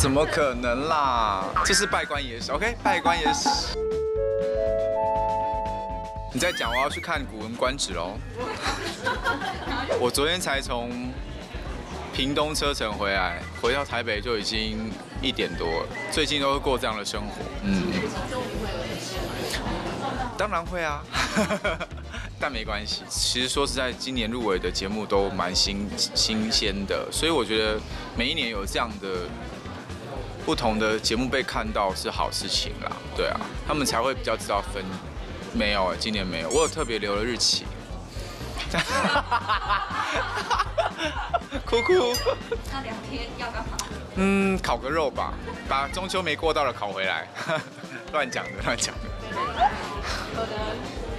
怎么可能啦？这是拜官野史，OK？拜官野史。你在讲我要去看《古文观止》喽？我昨天才从屏东车程回来，回到台北就已经一点多了。最近都会过这样的生活，嗯。当然会啊，但没关系。其实说实在，今年入围的节目都蛮新新鲜的，所以我觉得每一年有这样的不同的节目被看到是好事情啦。对啊，他们才会比较知道分。没有，今年没有，我有特别留了日期。哭哭。那两天要干嘛？嗯，烤个肉吧，把中秋没过到的烤回来。乱讲的，乱讲的。可能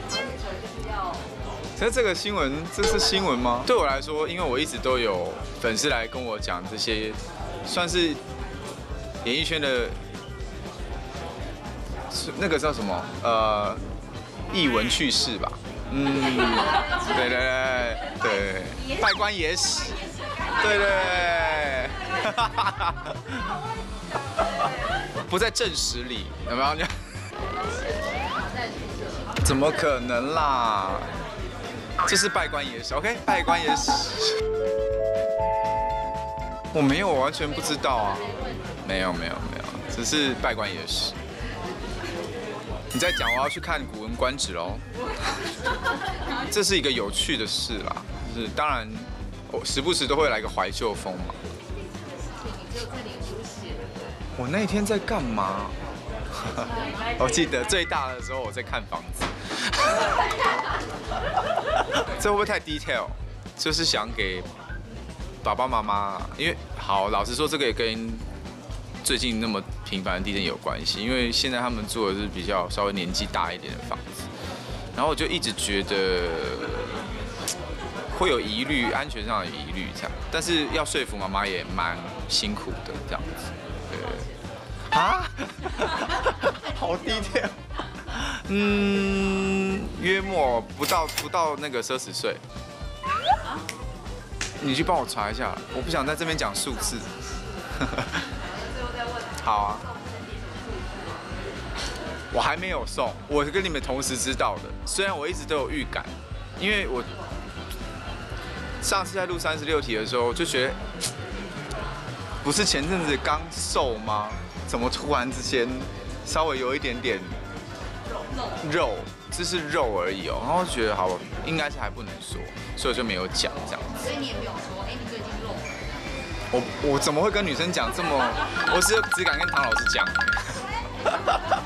就是要。其实这个新闻，这是新闻吗？对我来说，因为我一直都有粉丝来跟我讲这些，算是演艺圈的，是那个叫什么？呃，艺文趣事吧。嗯，对对对对，拜官野史，对对对，不在正史里，有没有？怎么可能啦？这是拜官野史，OK？拜官野史，我没有，我完全不知道啊，没有没有没有，只是拜官也是。你在讲我要去看《古文观止》喽？这是一个有趣的事啦，就是当然，我时不时都会来个怀旧风嘛。我那天在干嘛？我记得最大的时候我在看房子。这会不会太 detail？就是想给爸爸妈妈，因为好老实说，这个也跟。最近那么频繁的地震有关系，因为现在他们住的是比较稍微年纪大一点的房子，然后我就一直觉得会有疑虑，安全上的疑虑这样，但是要说服妈妈也蛮辛苦的这样子，对。啊？好低调。嗯，约莫不到不到那个奢侈税。你去帮我查一下，我不想在这边讲数字。好啊，我还没有送，我是跟你们同时知道的。虽然我一直都有预感，因为我上次在录三十六题的时候就觉得，不是前阵子刚瘦吗？怎么突然之间稍微有一点点肉，只是肉而已哦。然后觉得好，应该是还不能说，所以就没有讲这样子。所以你也没有说，哎，你最近肉了。我我怎么会跟女生讲这么？我是只敢跟唐老师讲。